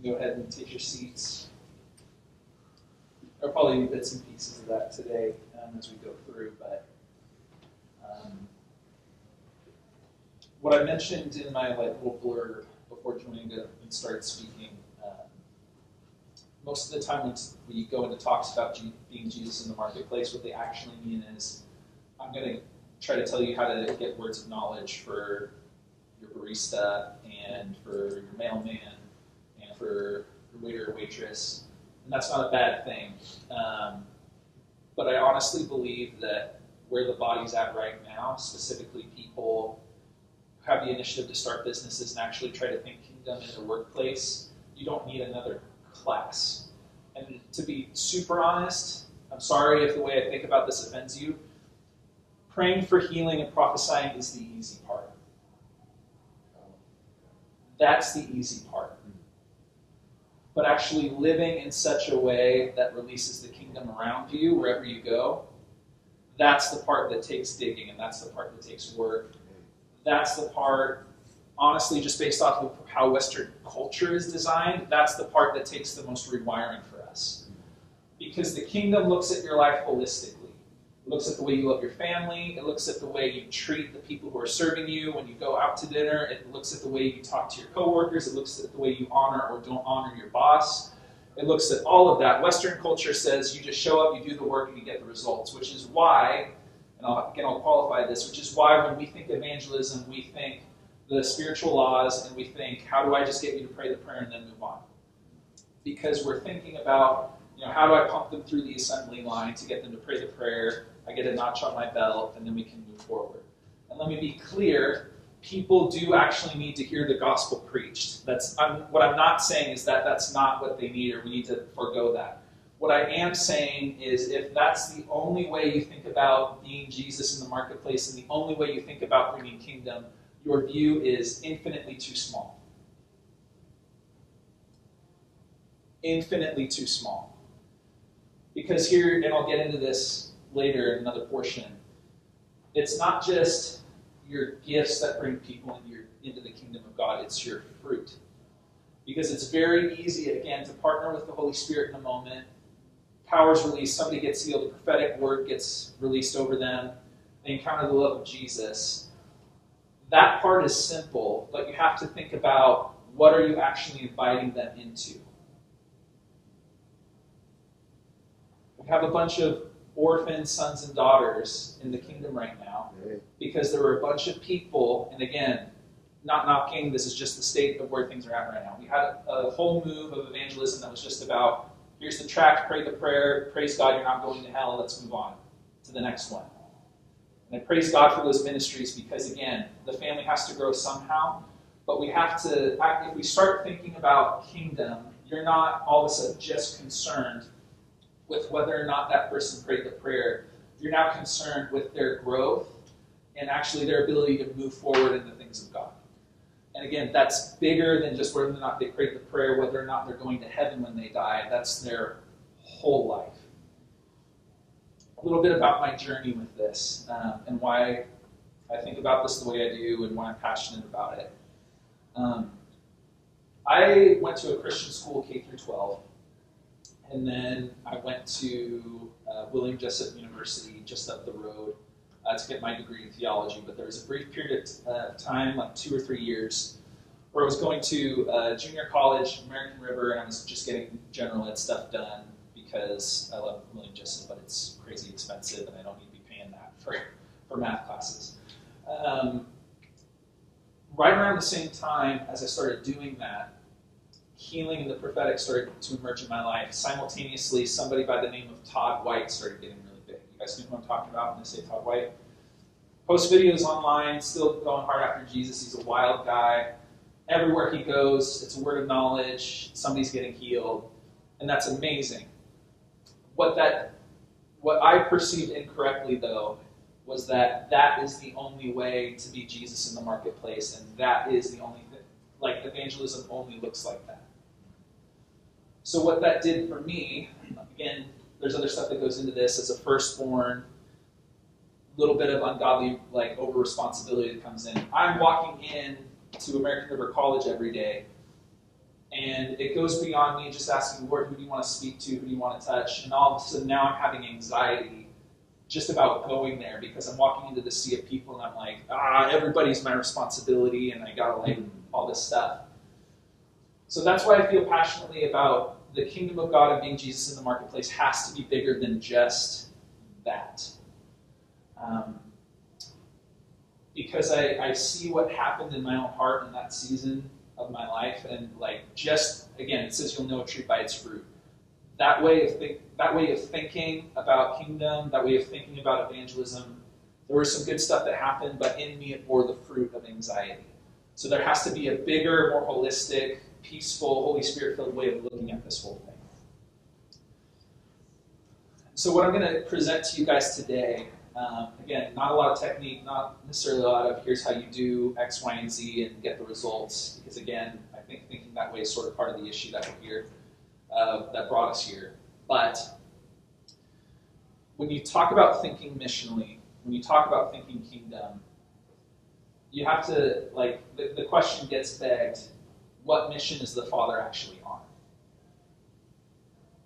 can go ahead and take your seats. There'll probably be bits and pieces of that today um, as we go through, but um, what I mentioned in my like little blurb before joining to and start speaking, um, most of the time when we go into talks about G- being Jesus in the marketplace, what they actually mean is I'm going to try to tell you how to get words of knowledge for your barista and for your mailman for waiter or waitress. And that's not a bad thing. Um, but I honestly believe that where the body's at right now, specifically people who have the initiative to start businesses and actually try to think kingdom in their workplace, you don't need another class. And to be super honest, I'm sorry if the way I think about this offends you. Praying for healing and prophesying is the easy part. That's the easy part. But actually living in such a way that releases the kingdom around you wherever you go, that's the part that takes digging and that's the part that takes work. That's the part, honestly, just based off of how Western culture is designed, that's the part that takes the most rewiring for us. Because the kingdom looks at your life holistically. It looks at the way you love your family. It looks at the way you treat the people who are serving you when you go out to dinner. It looks at the way you talk to your coworkers. It looks at the way you honor or don't honor your boss. It looks at all of that. Western culture says you just show up, you do the work, and you get the results, which is why, and I'll, again, I'll qualify this, which is why when we think evangelism, we think the spiritual laws and we think, how do I just get you to pray the prayer and then move on? Because we're thinking about, you know, how do I pump them through the assembly line to get them to pray the prayer? I get a notch on my belt, and then we can move forward. And let me be clear people do actually need to hear the gospel preached. That's I'm, what I'm not saying is that that's not what they need, or we need to forego that. What I am saying is, if that's the only way you think about being Jesus in the marketplace, and the only way you think about bringing kingdom, your view is infinitely too small. Infinitely too small. Because here, and I'll get into this later in another portion, it's not just your gifts that bring people into, your, into the kingdom of God, it's your fruit. Because it's very easy, again, to partner with the Holy Spirit in a moment. Powers released, somebody gets healed, the prophetic word gets released over them, they encounter the love of Jesus. That part is simple, but you have to think about what are you actually inviting them into. We have a bunch of orphan sons and daughters in the kingdom right now because there were a bunch of people, and again, not knocking, this is just the state of where things are at right now. We had a whole move of evangelism that was just about here's the tract, pray the prayer, praise God, you're not going to hell, let's move on to the next one. And I praise God for those ministries because, again, the family has to grow somehow. But we have to, if we start thinking about kingdom, you're not all of a sudden just concerned with whether or not that person prayed the prayer. You're now concerned with their growth and actually their ability to move forward in the things of God. And again, that's bigger than just whether or not they prayed the prayer, whether or not they're going to heaven when they die. That's their whole life a little bit about my journey with this um, and why I think about this the way I do and why I'm passionate about it. Um, I went to a Christian school K through 12, and then I went to uh, William Jessup University just up the road uh, to get my degree in theology. But there was a brief period of uh, time, like two or three years, where I was going to uh, junior college, American River, and I was just getting general ed stuff done because I love William Jessup, but it's crazy expensive, and I don't need to be paying that for, for math classes. Um, right around the same time as I started doing that, healing and the prophetic started to emerge in my life. Simultaneously, somebody by the name of Todd White started getting really big. You guys know who I'm talking about when I say Todd White? Post videos online, still going hard after Jesus. He's a wild guy. Everywhere he goes, it's a word of knowledge. Somebody's getting healed, and that's amazing. What that, what I perceived incorrectly though, was that that is the only way to be Jesus in the marketplace, and that is the only thing. Like evangelism only looks like that. So what that did for me, again, there's other stuff that goes into this as a firstborn, little bit of ungodly like over responsibility that comes in. I'm walking in to American River College every day, And it goes beyond me just asking, Lord, who do you want to speak to? Who do you want to touch? And all of a sudden now I'm having anxiety just about going there because I'm walking into the sea of people and I'm like, ah, everybody's my responsibility and I gotta like all this stuff. So that's why I feel passionately about the kingdom of God and being Jesus in the marketplace has to be bigger than just that. Um, because I, I see what happened in my own heart in that season of my life, and like just again, it says you'll know a tree by its fruit. That way of think, that way of thinking about kingdom, that way of thinking about evangelism, there was some good stuff that happened, but in me it bore the fruit of anxiety. So there has to be a bigger, more holistic, peaceful, Holy Spirit filled way of looking at this whole thing. So, what I'm going to present to you guys today, um, again, not a lot of technique, not necessarily a lot of here's how you do X, Y, and Z and get the results, because again, I think thinking that way is sort of part of the issue that we're here, uh, that brought us here. But when you talk about thinking missionally, when you talk about thinking kingdom, you have to, like, the, the question gets begged what mission is the Father actually on?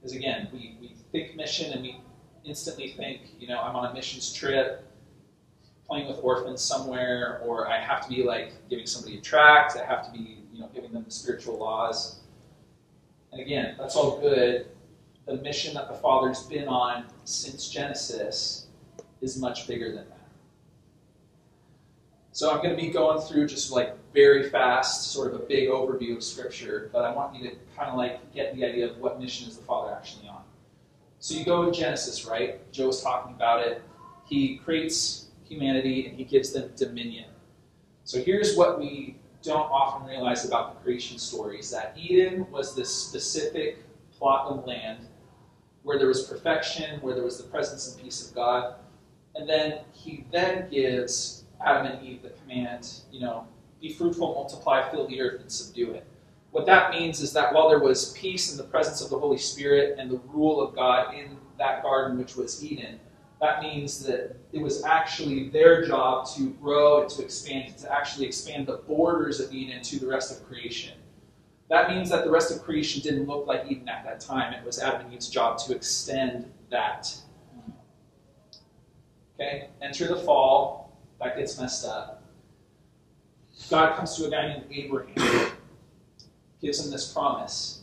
Because again, we, we think mission and we instantly think, you know, I'm on a missions trip, playing with orphans somewhere, or I have to be like giving somebody a tract, I have to be, you know, giving them the spiritual laws. And again, that's all good. The mission that the Father's been on since Genesis is much bigger than that. So I'm going to be going through just like very fast, sort of a big overview of Scripture, but I want you to kind of like get the idea of what mission is the Father actually on. So you go to Genesis, right? Joe was talking about it. He creates humanity and he gives them dominion. So here's what we don't often realize about the creation story is that Eden was this specific plot of land where there was perfection, where there was the presence and peace of God. And then he then gives Adam and Eve the command, you know, be fruitful, multiply, fill the earth, and subdue it. What that means is that while there was peace in the presence of the Holy Spirit and the rule of God in that garden, which was Eden, that means that it was actually their job to grow and to expand, to actually expand the borders of Eden to the rest of creation. That means that the rest of creation didn't look like Eden at that time. It was Adam and Eve's job to extend that. Okay, enter the fall, that gets messed up. God comes to a guy named Abraham gives him this promise.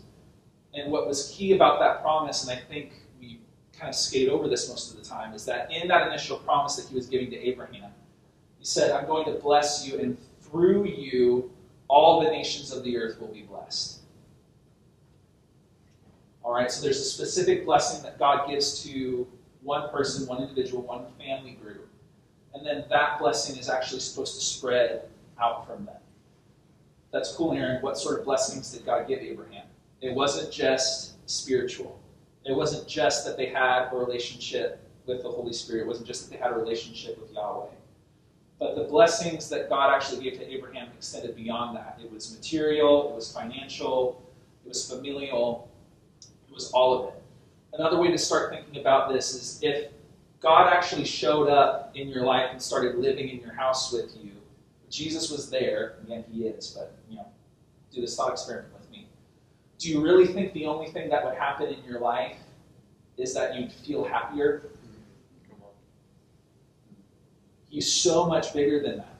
And what was key about that promise, and I think we kind of skate over this most of the time, is that in that initial promise that he was giving to Abraham, he said, I'm going to bless you, and through you, all the nations of the earth will be blessed. All right, so there's a specific blessing that God gives to one person, one individual, one family group. And then that blessing is actually supposed to spread out from them. That's cool, Aaron. What sort of blessings did God give Abraham? It wasn't just spiritual. It wasn't just that they had a relationship with the Holy Spirit. It wasn't just that they had a relationship with Yahweh. But the blessings that God actually gave to Abraham extended beyond that. It was material, it was financial, it was familial, it was all of it. Another way to start thinking about this is if God actually showed up in your life and started living in your house with you, Jesus was there, again, he is, but, you know, do this thought experiment with me. Do you really think the only thing that would happen in your life is that you'd feel happier? He's so much bigger than that.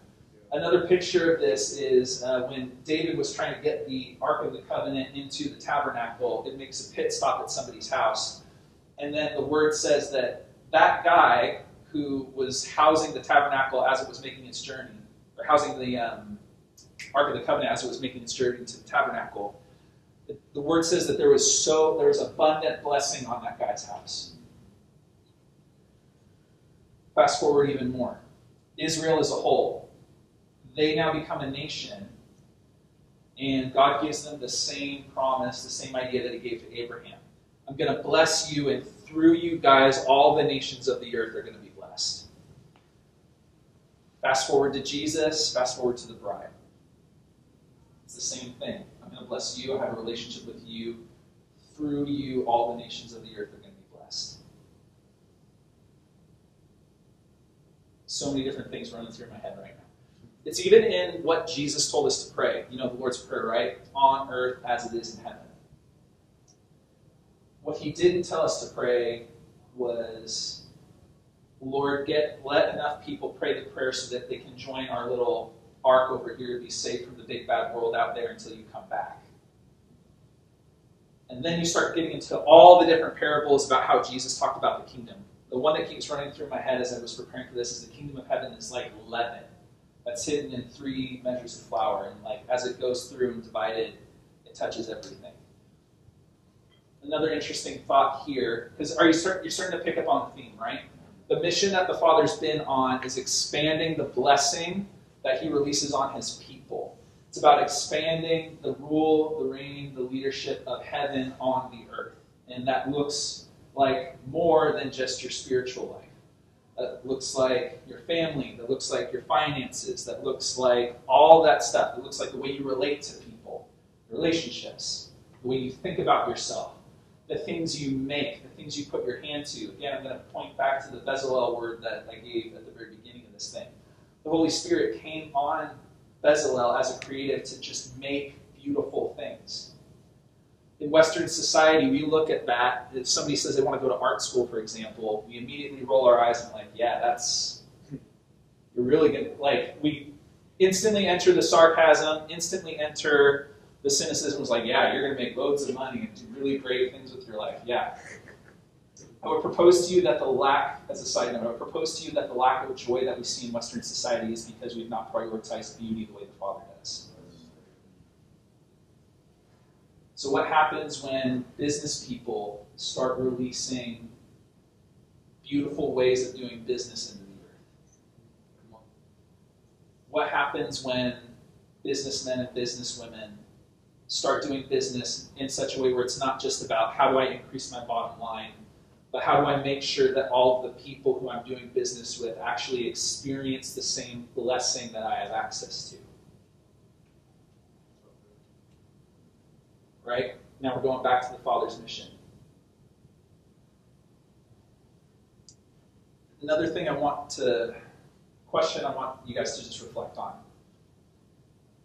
Another picture of this is uh, when David was trying to get the Ark of the Covenant into the tabernacle, it makes a pit stop at somebody's house. And then the word says that that guy who was housing the tabernacle as it was making its journey or housing the um, Ark of the Covenant as it was making its journey to the tabernacle, the, the word says that there was so there was abundant blessing on that guy's house. Fast forward even more. Israel as a whole, they now become a nation, and God gives them the same promise, the same idea that He gave to Abraham. I'm going to bless you, and through you guys, all the nations of the earth are going to be blessed. Fast forward to Jesus, fast forward to the bride. It's the same thing. I'm going to bless you. I have a relationship with you. Through you, all the nations of the earth are going to be blessed. So many different things running through my head right now. It's even in what Jesus told us to pray. You know the Lord's Prayer, right? On earth as it is in heaven. What he didn't tell us to pray was, Lord, get let enough people pray the prayer so that they can join our little ark over here to be safe from the big bad world out there until you come back. And then you start getting into all the different parables about how Jesus talked about the kingdom. The one that keeps running through my head as I was preparing for this is the kingdom of heaven is like leaven that's hidden in three measures of flour, and like as it goes through and divided, it touches everything. Another interesting thought here, because are you start, you're starting to pick up on the theme, right? The mission that the Father's been on is expanding the blessing that He releases on His people. It's about expanding the rule, the reign, the leadership of heaven on the earth. And that looks like more than just your spiritual life. That looks like your family, that looks like your finances, that looks like all that stuff. It looks like the way you relate to people, relationships, the way you think about yourself, the things you make, the things you put your hand to. Again, I'm going to point back to the Bezalel word that I gave at the very beginning of this thing. The Holy Spirit came on Bezalel as a creative to just make beautiful things. In Western society, we look at that. If somebody says they want to go to art school, for example, we immediately roll our eyes and like, yeah, that's you're really gonna like we instantly enter the sarcasm, instantly enter the cynicism. Is like, yeah, you're gonna make loads of money and do really great things with your life. Yeah. I would propose to you that the lack, as a side note, I would propose to you that the lack of joy that we see in Western society is because we've not prioritized beauty the way the Father does. So, what happens when business people start releasing beautiful ways of doing business into the earth? What happens when businessmen and businesswomen start doing business in such a way where it's not just about how do I increase my bottom line, but how do I make sure that all of the people who I'm doing business with actually experience the same blessing that I have access to? Right? Now we're going back to the Father's mission. Another thing I want to question I want you guys to just reflect on.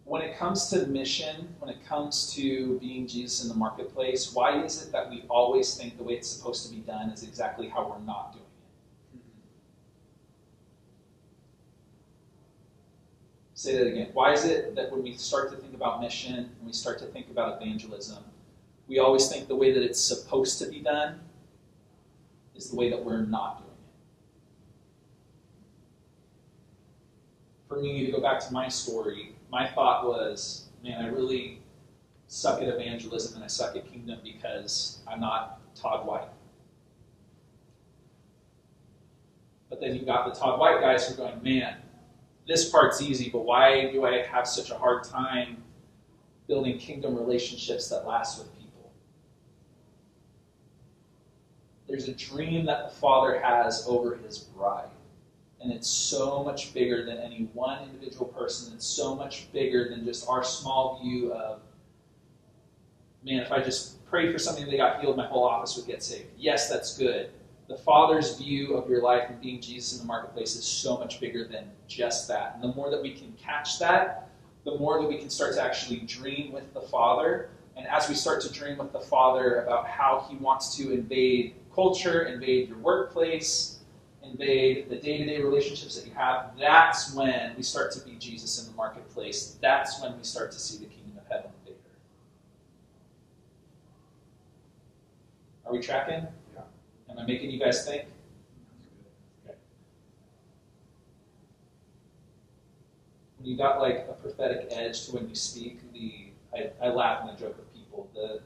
When it comes to mission, when it comes to being Jesus in the marketplace, why is it that we always think the way it's supposed to be done is exactly how we're not doing it? Say that again. Why is it that when we start to think about mission, and we start to think about evangelism, we always think the way that it's supposed to be done is the way that we're not doing it? For me, to go back to my story, my thought was, man, I really suck at evangelism and I suck at kingdom because I'm not Todd White. But then you've got the Todd White guys who are going, man, this part's easy, but why do I have such a hard time building kingdom relationships that last with people? There's a dream that the Father has over his bride and it's so much bigger than any one individual person. It's so much bigger than just our small view of, man, if I just prayed for something they got healed, my whole office would get saved. Yes, that's good. The Father's view of your life and being Jesus in the marketplace is so much bigger than just that. And the more that we can catch that, the more that we can start to actually dream with the Father. And as we start to dream with the Father about how He wants to invade culture, invade your workplace, invade the day to day relationships that you have, that's when we start to be Jesus in the marketplace. That's when we start to see the kingdom of heaven earth. Are we tracking? Yeah. Am I making you guys think? Okay. When you got like a prophetic edge to when you speak, the I, I laugh and I joke with people. The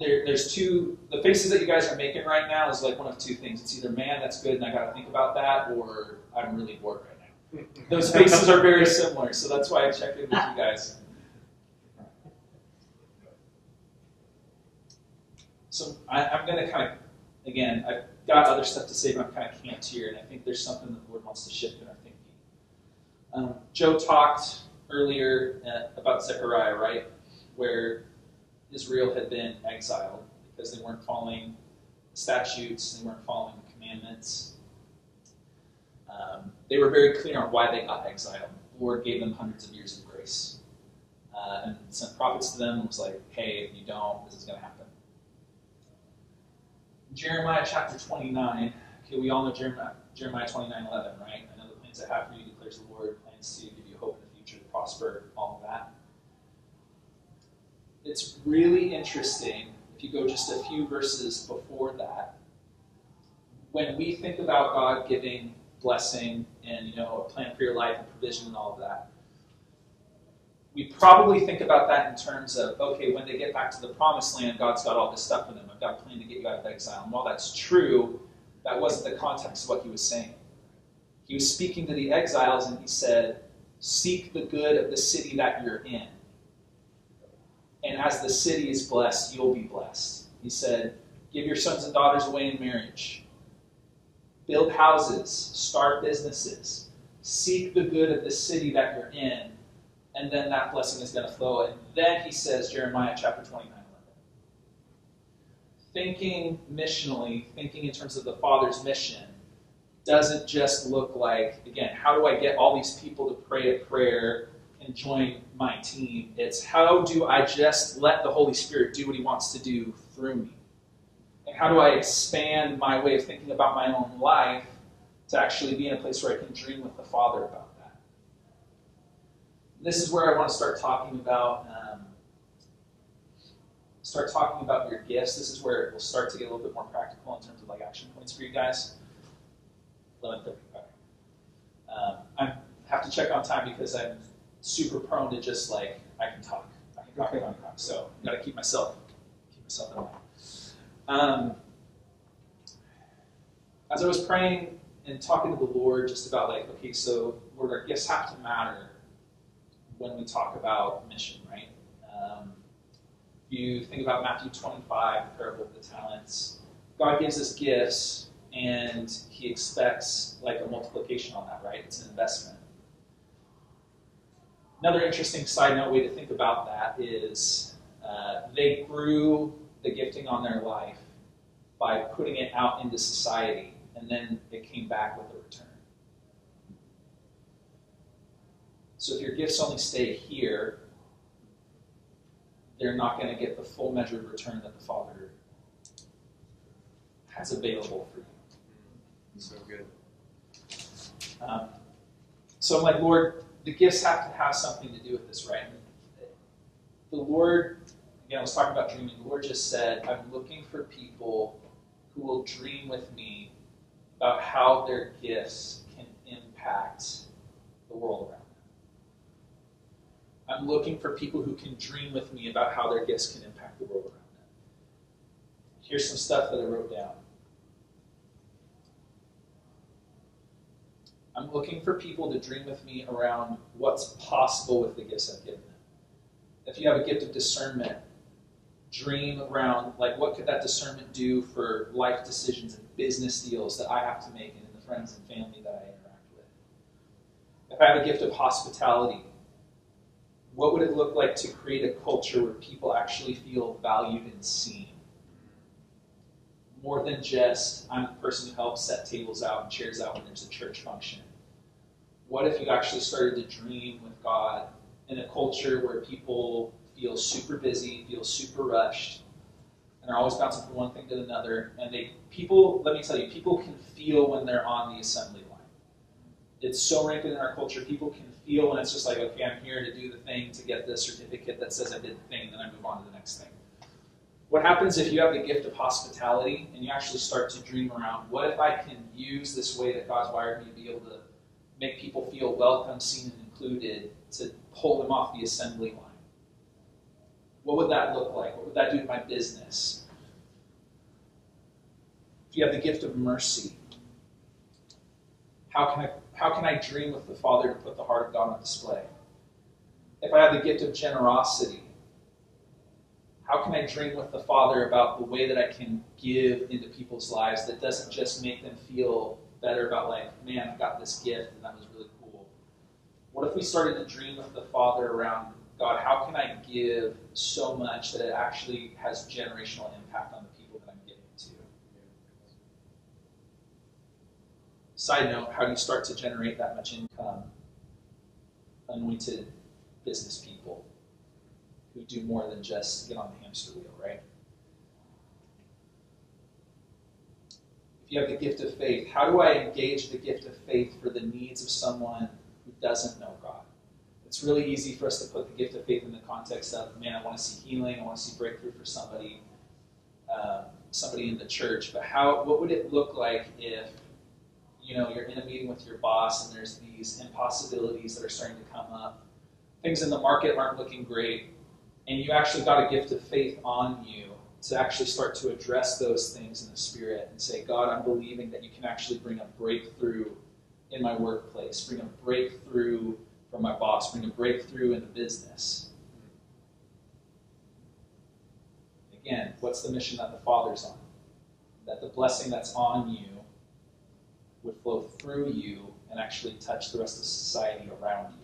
there, there's two the faces that you guys are making right now is like one of two things. It's either man, that's good, and I got to think about that, or I'm really bored right now. Those faces are very similar, so that's why I checked in with you guys. So I, I'm going to kind of, again, I've got other stuff to say, but I'm kind of camped here, and I think there's something that the Lord wants to shift in our thinking. Um, Joe talked earlier uh, about Zechariah, right? Where Israel had been exiled because they weren't following statutes, they weren't following the commandments. Um, they were very clear on why they got exiled. The Lord gave them hundreds of years of grace. Uh, and sent prophets to them and was like, hey, if you don't, this is going to happen. Jeremiah chapter 29. Okay, we all know Jeremiah, Jeremiah 29 11, right? I know the plans I have for you, declares the Lord, plans to give you hope in the future, to prosper, all of that. It's really interesting if you go just a few verses before that. When we think about God giving blessing and you know a plan for your life and provision and all of that, we probably think about that in terms of okay, when they get back to the promised land, God's got all this stuff for them. I've got a plan to get you out of exile. And while that's true, that wasn't the context of what he was saying. He was speaking to the exiles and he said, Seek the good of the city that you're in. And as the city is blessed, you'll be blessed. He said, Give your sons and daughters away in marriage build houses, start businesses, seek the good of the city that you're in, and then that blessing is going to flow. And then he says, Jeremiah chapter 29, 11. Thinking missionally, thinking in terms of the Father's mission, doesn't just look like, again, how do I get all these people to pray a prayer and join my team? It's how do I just let the Holy Spirit do what he wants to do through me? And how do I expand my way of thinking about my own life to actually be in a place where I can dream with the Father about that? This is where I want to start talking about. Um, start talking about your gifts. This is where it will start to get a little bit more practical in terms of like action points for you guys. Um, I have to check on time because I'm super prone to just like I can talk, I can talk, I can talk. So I got to keep myself keep myself in line. Um, as I was praying and talking to the Lord just about like, okay, so Lord, our gifts have to matter when we talk about mission, right? Um, you think about Matthew 25, the parable of the talents. God gives us gifts, and He expects like a multiplication on that, right? It's an investment. Another interesting side note way to think about that is uh, they grew the gifting on their life by putting it out into society, and then it came back with a return. So if your gifts only stay here, they're not going to get the full measured return that the Father has available for you. So good. Um, so I'm like, Lord, the gifts have to have something to do with this, right? The Lord again, I was talking about dreaming. The Lord just said, I'm looking for people who will dream with me about how their gifts can impact the world around them. I'm looking for people who can dream with me about how their gifts can impact the world around them. Here's some stuff that I wrote down. I'm looking for people to dream with me around what's possible with the gifts I've given them. If you have a gift of discernment, dream around like what could that discernment do for life decisions and business deals that I have to make and in the friends and family that I interact with. If I have a gift of hospitality, what would it look like to create a culture where people actually feel valued and seen? More than just I'm the person who helps set tables out and chairs out when there's a church function. What if you actually started to dream with God in a culture where people feel super busy, feel super rushed, and they're always bouncing from one thing to another. And they people, let me tell you, people can feel when they're on the assembly line. It's so rampant in our culture. People can feel when it's just like, okay, I'm here to do the thing to get the certificate that says I did the thing, then I move on to the next thing. What happens if you have the gift of hospitality and you actually start to dream around what if I can use this way that God's wired me to be able to make people feel welcome, seen, and included to pull them off the assembly line? What would that look like? What would that do to my business? If you have the gift of mercy, how can I, how can I dream with the Father to put the heart of God on display? If I have the gift of generosity, how can I dream with the Father about the way that I can give into people's lives that doesn't just make them feel better about, like, man, I've got this gift and that was really cool? What if we started to dream with the Father around God, how can I give so much that it actually has generational impact on the people that I'm giving to? Side note: How do you start to generate that much income? Anointed business people who do more than just get on the hamster wheel, right? If you have the gift of faith, how do I engage the gift of faith for the needs of someone who doesn't know God? It's really easy for us to put the gift of faith in the context of, man, I want to see healing, I want to see breakthrough for somebody, um, somebody in the church. But how? What would it look like if, you know, you're in a meeting with your boss and there's these impossibilities that are starting to come up, things in the market aren't looking great, and you actually got a gift of faith on you to actually start to address those things in the spirit and say, God, I'm believing that you can actually bring a breakthrough in my workplace, bring a breakthrough from my boss, bring a breakthrough in the business. Again, what's the mission that the Father's on? That the blessing that's on you would flow through you and actually touch the rest of society around you.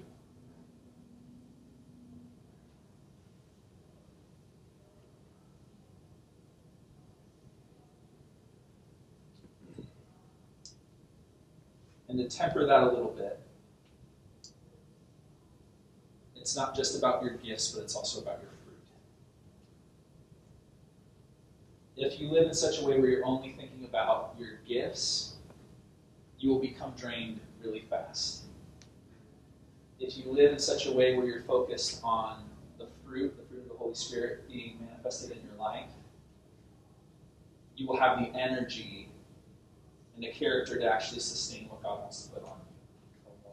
And to temper that a little bit, it's not just about your gifts, but it's also about your fruit. If you live in such a way where you're only thinking about your gifts, you will become drained really fast. If you live in such a way where you're focused on the fruit, the fruit of the Holy Spirit being manifested in your life, you will have the energy and the character to actually sustain what God wants to put on you.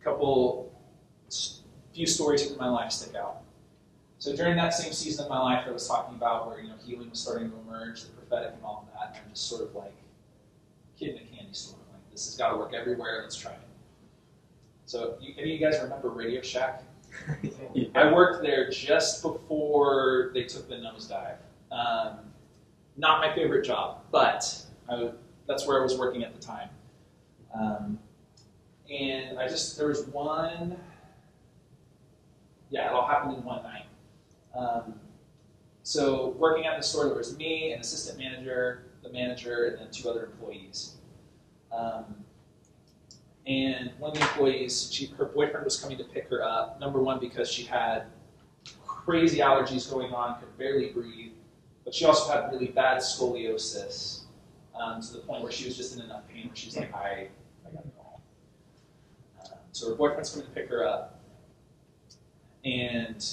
A couple, few stories from my life stick out. So during that same season of my life, I was talking about where you know healing was starting to emerge, the prophetic and all of that, and I'm just sort of like kid in a candy store. Like this has got to work everywhere. Let's try it. So, you, any of you guys remember Radio Shack? yeah. I worked there just before they took the nosedive. Um, not my favorite job, but I, that's where I was working at the time. Um, and I just, there was one, yeah, it all happened in one night. Um, so working at the store, there was me, an assistant manager, the manager, and then two other employees. Um, and one of the employees, she, her boyfriend was coming to pick her up. Number one, because she had crazy allergies going on, could barely breathe. But she also had really bad scoliosis um, to the point where she was just in enough pain where she's like, I, I gotta go home. Um, so her boyfriend's coming to pick her up. And,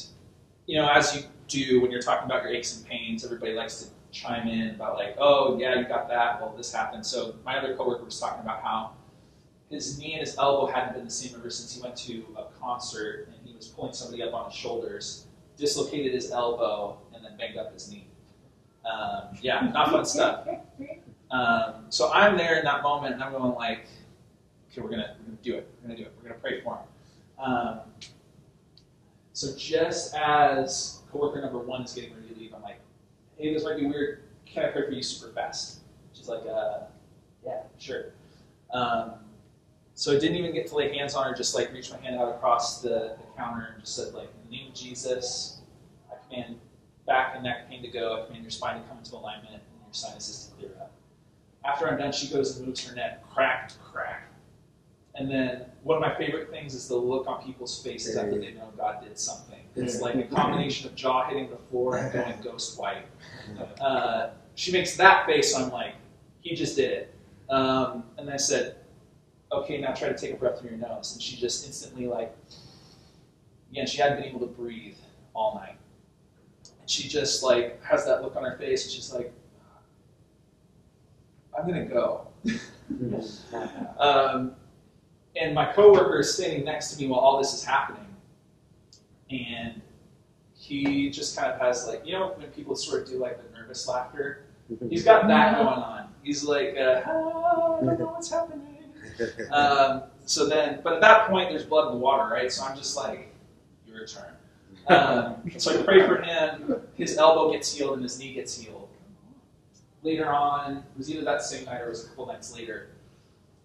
you know, as you do when you're talking about your aches and pains, everybody likes to chime in about like, oh, yeah, you got that. Well, this happened. So my other coworker was talking about how his knee and his elbow hadn't been the same ever since he went to a concert and he was pulling somebody up on his shoulders, dislocated his elbow, and then banged up his knee. Um, yeah, not fun stuff. Um, so I'm there in that moment, and I'm going like, okay, we're gonna, we're gonna do it. We're gonna do it. We're gonna pray for him. Um, so just as coworker number one is getting ready to leave, I'm like, hey, this might be weird. Can I pray for you super fast? She's like, uh, yeah, sure. Um, so I didn't even get to lay hands on her, just like reach my hand out across the, the counter and just said, like, in the name of Jesus, I command back and neck pain to go. I command your spine to come into alignment and your sinuses to clear up. After I'm done, she goes and moves her neck, crack, to crack. And then one of my favorite things is the look on people's faces after they know God did something. It's like a combination of jaw hitting the floor and going ghost white. Uh, she makes that face, so I'm like, he just did it. Um, and I said, okay, now try to take a breath through your nose. And she just instantly, like, again, she hadn't been able to breathe all night. And she just like has that look on her face, and she's like, "I'm gonna go." um, and my coworker is standing next to me while all this is happening, and he just kind of has like you know when people sort of do like the nervous laughter. He's got that going on. He's like, uh, ah, I don't know what's happening. Um, so then, but at that point, there's blood in the water, right? So I'm just like, your turn. Um, so I pray for him. His elbow gets healed and his knee gets healed. Later on, it was either that same night or it was a couple nights later.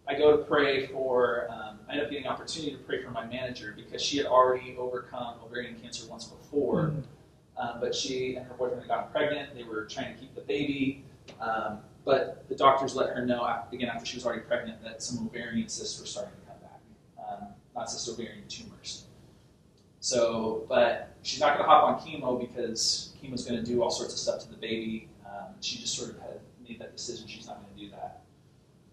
I go to pray for. Um, I end up getting an opportunity to pray for my manager because she had already overcome ovarian cancer once before. Um, but she and her boyfriend had gotten pregnant. They were trying to keep the baby. Um, but the doctors let her know, again, after she was already pregnant, that some ovarian cysts were starting to come back. Um, not cysts, ovarian tumors. So, but she's not going to hop on chemo because chemo's going to do all sorts of stuff to the baby. Um, she just sort of had made that decision she's not going to do that.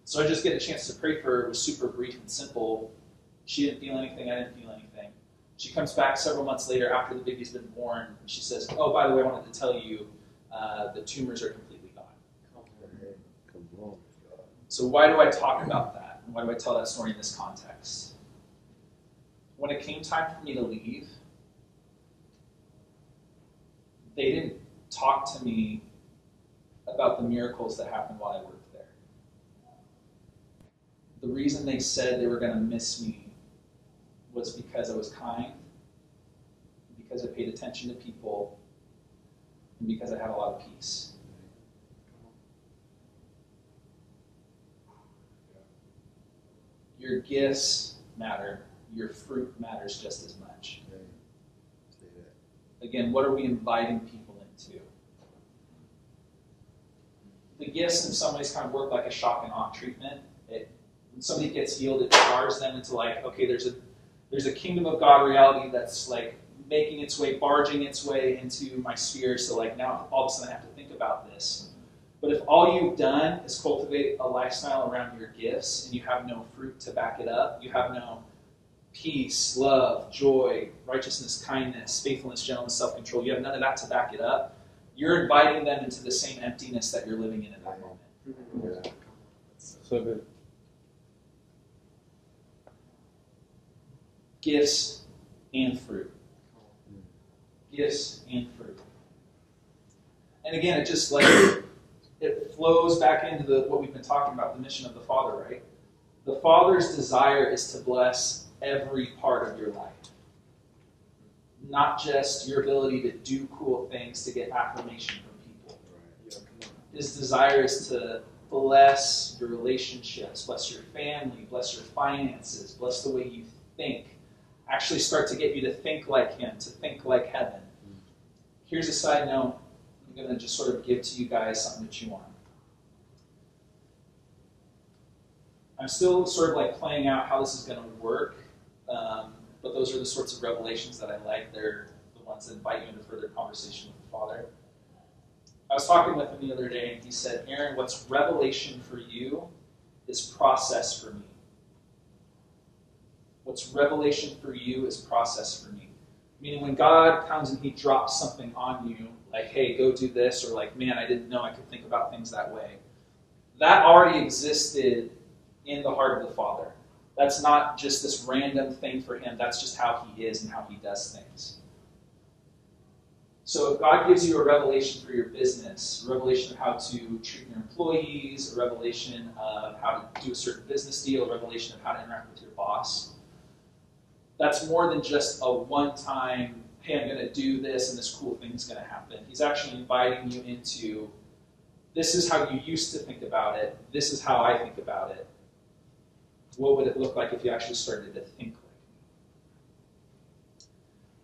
So I just get a chance to pray for her. It was super brief and simple. She didn't feel anything, I didn't feel anything. She comes back several months later after the baby's been born, and she says, Oh, by the way, I wanted to tell you uh, the tumors are completely gone. So, why do I talk about that? Why do I tell that story in this context? When it came time for me to leave, they didn't talk to me about the miracles that happened while I worked there. The reason they said they were going to miss me was because I was kind, because I paid attention to people, and because I had a lot of peace. Your gifts matter, your fruit matters just as much. Again, what are we inviting people into? The gifts, in some ways, kind of work like a shock and awe treatment. It, when somebody gets healed, it jars them into like, okay, there's a there's a kingdom of God reality that's like making its way, barging its way into my sphere. So like now, all of a sudden, I have to think about this. But if all you've done is cultivate a lifestyle around your gifts and you have no fruit to back it up, you have no peace, love, joy, righteousness, kindness, faithfulness, gentleness, self control, you have none of that to back it up, you're inviting them into the same emptiness that you're living in at that moment. Yeah. So good. Gifts and fruit. Gifts and fruit. And again, it just like it flows back into the what we've been talking about, the mission of the Father, right? The Father's desire is to bless every part of your life. Not just your ability to do cool things to get affirmation from people. His desire is to bless your relationships, bless your family, bless your finances, bless the way you think. Actually, start to get you to think like Him, to think like heaven. Mm. Here's a side note I'm going to just sort of give to you guys something that you want. I'm still sort of like playing out how this is going to work, um, but those are the sorts of revelations that I like. They're the ones that invite you into further conversation with the Father. I was talking with him the other day, and he said, Aaron, what's revelation for you is process for me. What's revelation for you is process for me. Meaning, when God comes and He drops something on you, like, hey, go do this, or like, man, I didn't know I could think about things that way, that already existed in the heart of the Father. That's not just this random thing for Him, that's just how He is and how He does things. So if God gives you a revelation for your business, a revelation of how to treat your employees, a revelation of how to do a certain business deal, a revelation of how to interact with your boss, that's more than just a one-time, hey, I'm going to do this and this cool thing is going to happen. He's actually inviting you into, this is how you used to think about it. This is how I think about it. What would it look like if you actually started to think like me?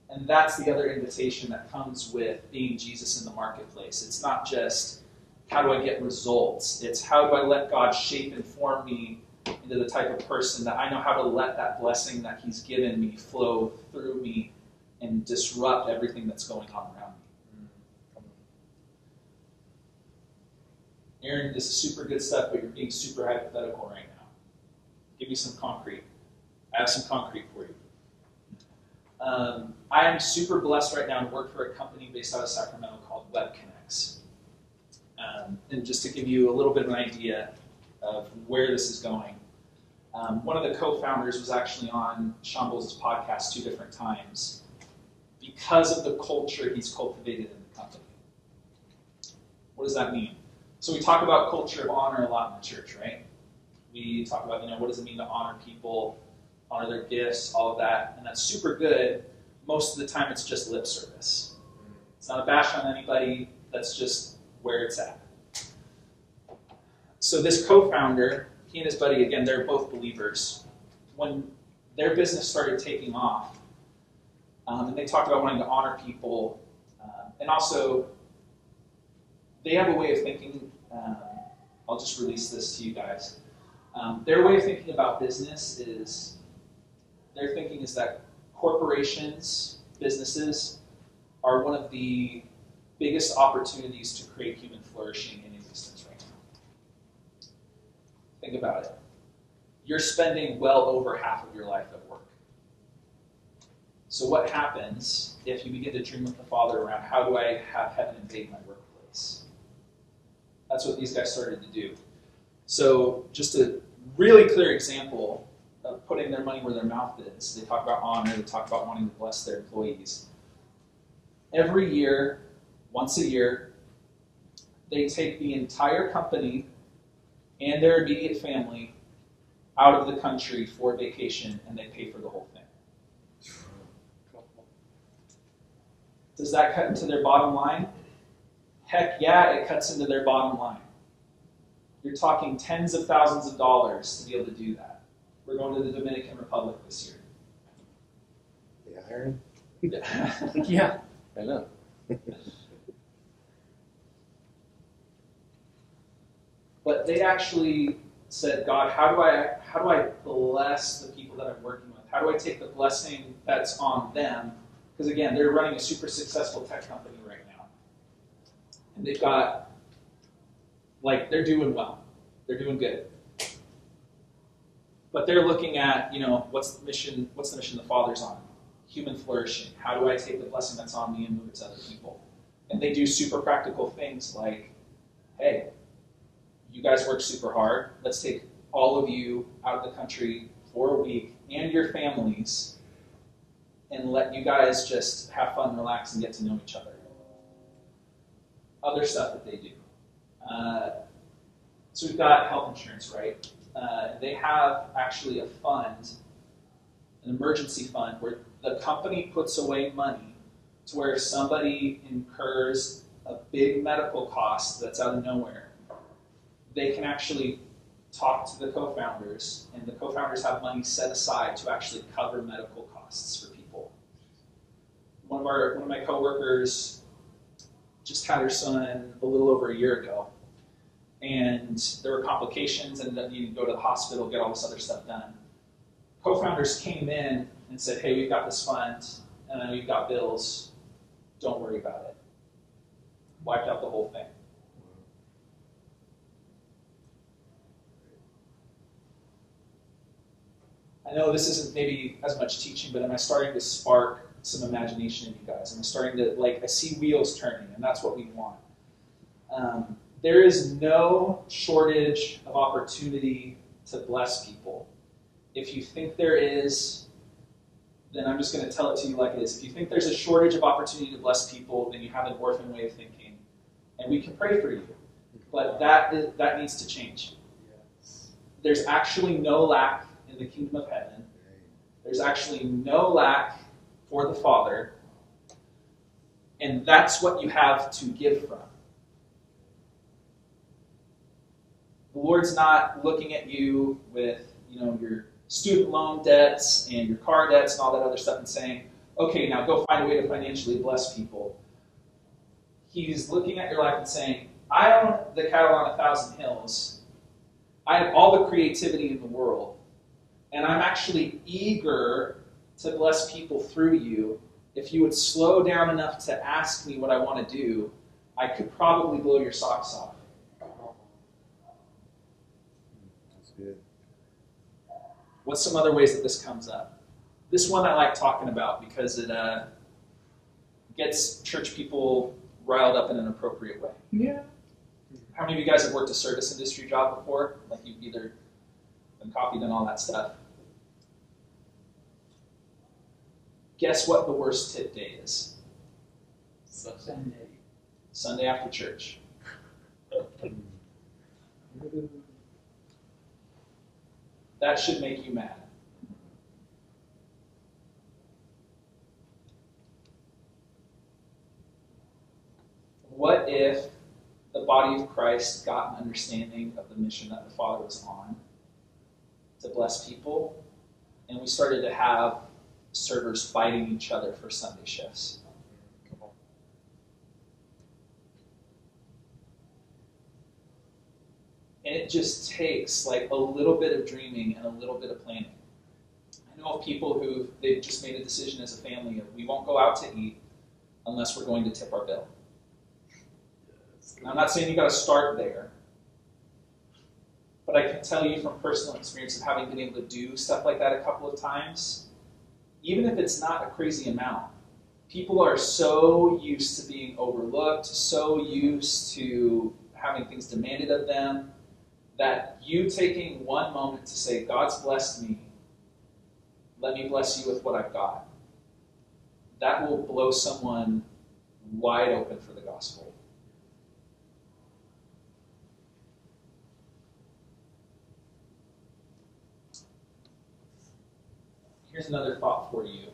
And that's the other invitation that comes with being Jesus in the marketplace. It's not just how do I get results, it's how do I let God shape and form me into the type of person that I know how to let that blessing that He's given me flow through me and disrupt everything that's going on around me. Aaron, this is super good stuff, but you're being super hypothetical right now. Give me some concrete. I have some concrete for you. Um, I am super blessed right now to work for a company based out of Sacramento called WebConnex. Um, and just to give you a little bit of an idea of where this is going, um, one of the co-founders was actually on Shawn Bolz' podcast two different times because of the culture he's cultivated in the company. What does that mean? So we talk about culture of honor a lot in the church, right? We talk about, you know, what does it mean to honor people, honor their gifts, all of that, and that's super good. Most of the time, it's just lip service. It's not a bash on anybody. That's just where it's at. So this co-founder, he and his buddy, again, they're both believers. When their business started taking off, um, and they talked about wanting to honor people, uh, and also, they have a way of thinking. Um, I'll just release this to you guys. Um, their way of thinking about business is their thinking is that corporations, businesses, are one of the biggest opportunities to create human flourishing in existence right now. Think about it. You're spending well over half of your life at work. So, what happens if you begin to dream with the Father around how do I have heaven invade my workplace? That's what these guys started to do. So, just a really clear example of putting their money where their mouth is. They talk about honor, they talk about wanting to bless their employees. Every year, once a year, they take the entire company and their immediate family out of the country for vacation and they pay for the whole thing. Does that cut into their bottom line? Heck yeah, it cuts into their bottom line. You're talking tens of thousands of dollars to be able to do that. We're going to the Dominican Republic this year. The iron? yeah, I know. but they actually said, God, how do I how do I bless the people that I'm working with? How do I take the blessing that's on them? Because again, they're running a super successful tech company right now, and they've got like they're doing well, they're doing good, but they're looking at you know what's the mission? What's the mission the Father's on? Human flourishing. How do I take the blessing that's on me and move it to other people? And they do super practical things like, hey, you guys work super hard. Let's take all of you out of the country for a week and your families and let you guys just have fun, relax, and get to know each other. Other stuff that they do. Uh, so we've got health insurance, right? Uh, they have actually a fund, an emergency fund, where the company puts away money to where if somebody incurs a big medical cost that's out of nowhere, they can actually talk to the co-founders, and the co-founders have money set aside to actually cover medical costs for people. One of our one of my coworkers just had her son a little over a year ago, and there were complications, and then you go to the hospital, get all this other stuff done. Co-founders came in and said, "Hey, we've got this fund, and we've got bills. Don't worry about it." Wiped out the whole thing. I know this isn't maybe as much teaching, but am I starting to spark some imagination in you guys? Am I starting to, like, I see wheels turning, and that's what we want. Um, there is no shortage of opportunity to bless people. If you think there is, then I'm just going to tell it to you like it is. If you think there's a shortage of opportunity to bless people, then you have an orphan way of thinking. And we can pray for you. But that, is, that needs to change. There's actually no lack in the kingdom of heaven. There's actually no lack for the Father. And that's what you have to give from. The Lord's not looking at you with, you know, your student loan debts and your car debts and all that other stuff and saying, okay, now go find a way to financially bless people. He's looking at your life and saying, I own the cattle on a thousand hills. I have all the creativity in the world. And I'm actually eager to bless people through you. If you would slow down enough to ask me what I want to do, I could probably blow your socks off. That's good. What's some other ways that this comes up? This one I like talking about because it uh, gets church people riled up in an appropriate way. Yeah. How many of you guys have worked a service industry job before? Like you've either been copied and all that stuff. Guess what the worst tip day is? Sunday. Sunday after church. That should make you mad. What if the body of Christ got an understanding of the mission that the Father was on to bless people, and we started to have servers fighting each other for Sunday shifts? It just takes like a little bit of dreaming and a little bit of planning. I know of people who they've just made a decision as a family of we won't go out to eat unless we're going to tip our bill. And I'm not saying you got to start there, but I can tell you from personal experience of having been able to do stuff like that a couple of times, even if it's not a crazy amount, people are so used to being overlooked, so used to having things demanded of them, that you taking one moment to say, God's blessed me, let me bless you with what I've got, that will blow someone wide open for the gospel. Here's another thought for you.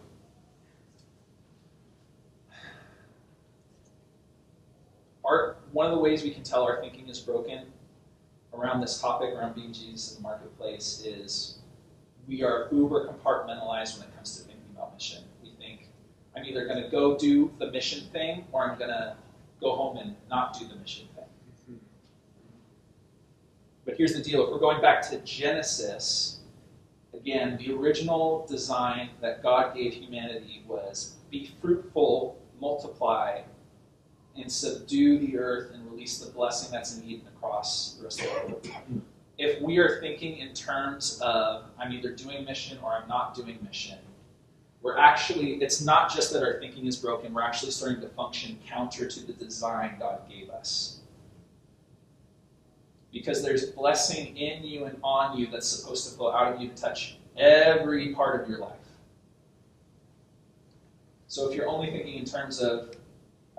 Our, one of the ways we can tell our thinking is broken around this topic, around being Jesus in the marketplace, is we are uber compartmentalized when it comes to thinking about mission. We think, I'm either going to go do the mission thing or I'm going to go home and not do the mission thing. But here's the deal if we're going back to Genesis, again, the original design that God gave humanity was be fruitful, multiply, and subdue the earth and release the blessing that's in Eden across the rest of the world. If we are thinking in terms of I'm either doing mission or I'm not doing mission, we're actually, it's not just that our thinking is broken, we're actually starting to function counter to the design God gave us. Because there's blessing in you and on you that's supposed to flow out of you to touch every part of your life. So if you're only thinking in terms of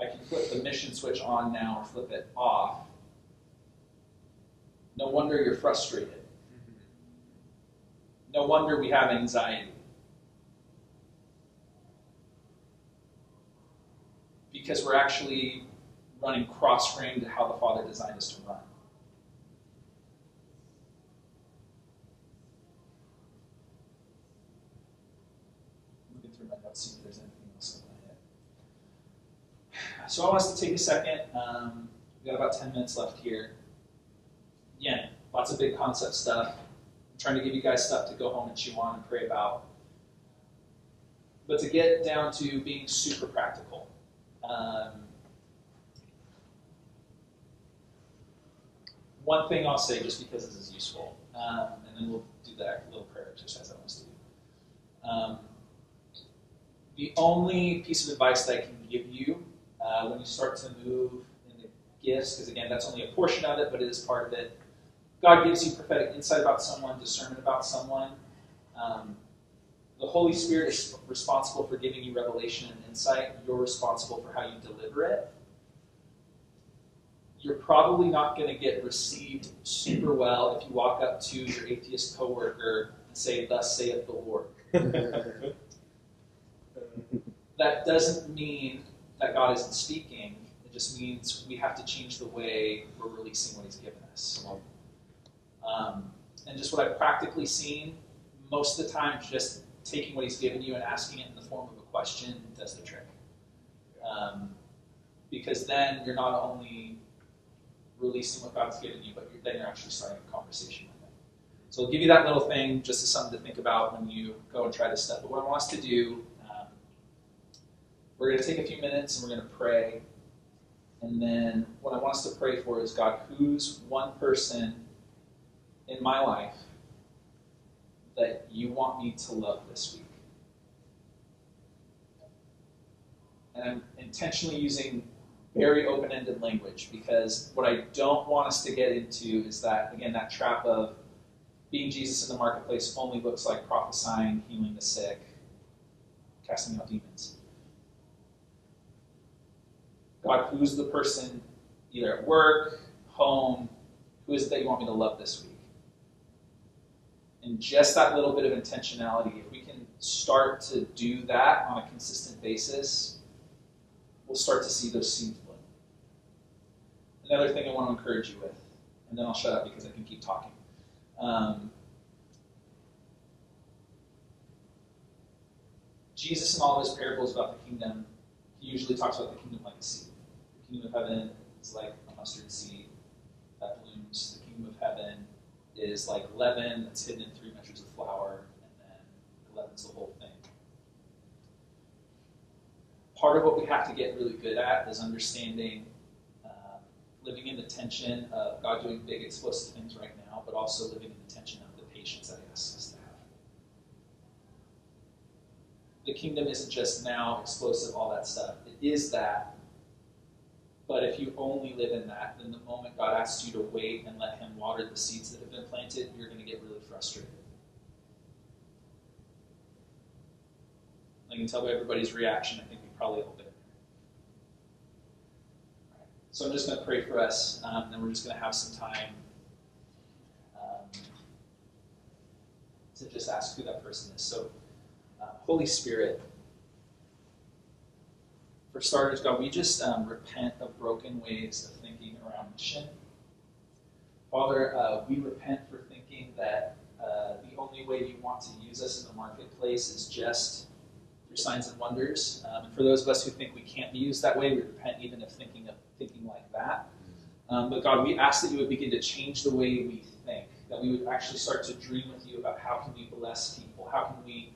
I can flip the mission switch on now or flip it off. No wonder you're frustrated. No wonder we have anxiety. Because we're actually running cross grain to how the Father designed us to run. Looking through my notes, see if there's else in my head. So I want us to take a second. Um, we've got about 10 minutes left here. Again, lots of big concept stuff. I'm trying to give you guys stuff to go home and chew on and pray about. But to get down to being super practical. Um, one thing I'll say, just because this is useful, um, and then we'll do that little prayer exercise I want to do. Um, the only piece of advice that I can give you uh, when you start to move in the gifts, because again, that's only a portion of it, but it is part of it. God gives you prophetic insight about someone, discernment about someone. Um, the Holy Spirit is responsible for giving you revelation and insight. You're responsible for how you deliver it. You're probably not going to get received super well if you walk up to your atheist coworker and say, "Thus saith the Lord." that doesn't mean that God isn't speaking. It just means we have to change the way we're releasing what He's given us. Um, and just what I've practically seen, most of the time, just taking what He's given you and asking it in the form of a question does the trick. Um, because then you're not only releasing what God's given you, but you're, then you're actually starting a conversation with Him. So I'll give you that little thing just as something to think about when you go and try this stuff. But what I want us to do we're going to take a few minutes and we're going to pray. And then what I want us to pray for is God, who's one person in my life that you want me to love this week? And I'm intentionally using very open ended language because what I don't want us to get into is that, again, that trap of being Jesus in the marketplace only looks like prophesying, healing the sick, casting out demons. God, who's the person either at work, home, who is it that you want me to love this week? And just that little bit of intentionality, if we can start to do that on a consistent basis, we'll start to see those seeds bloom. Another thing I want to encourage you with, and then I'll shut up because I can keep talking. Um, Jesus, in all his parables about the kingdom, he usually talks about the kingdom like a seed. The kingdom of heaven is like a mustard seed that blooms. The kingdom of heaven is like leaven that's hidden in three measures of flour, and then leaven's the whole thing. Part of what we have to get really good at is understanding um, living in the tension of God doing big, explosive things right now, but also living in the tension of the patience that He asks us to have. The kingdom isn't just now explosive, all that stuff. It is that, but if you only live in that, then the moment God asks you to wait and let Him water the seeds that have been planted, you're going to get really frustrated. I can tell by everybody's reaction, I think we probably all been there. So I'm just going to pray for us, um, and then we're just going to have some time um, to just ask who that person is. So, Holy Spirit, for starters, God, we just um, repent of broken ways of thinking around mission. Father, uh, we repent for thinking that uh, the only way you want to use us in the marketplace is just through signs and wonders. Um, and for those of us who think we can't be used that way, we repent even of thinking of thinking like that. Um, but God, we ask that you would begin to change the way we think, that we would actually start to dream with you about how can we bless people, how can we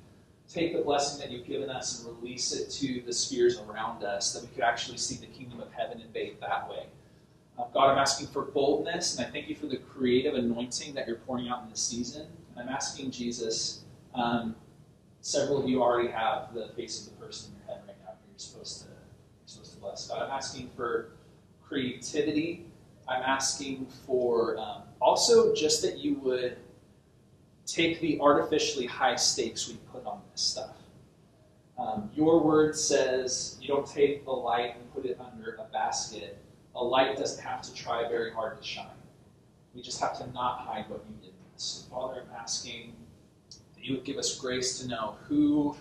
take the blessing that you've given us and release it to the spheres around us, that we could actually see the kingdom of heaven invade that way. Um, God, I'm asking for boldness, and I thank you for the creative anointing that you're pouring out in this season. And I'm asking Jesus, um, several of you already have the face of the person in your head right now who you're supposed to, you're supposed to bless. God, I'm asking for creativity. I'm asking for um, also just that you would take the artificially high stakes we put on this stuff. Um, your word says you don't take a light and put it under a basket. A light doesn't have to try very hard to shine. We just have to not hide what you did. So, Father, I'm asking that you would give us grace to know who,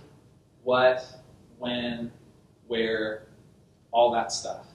what, when, where, all that stuff.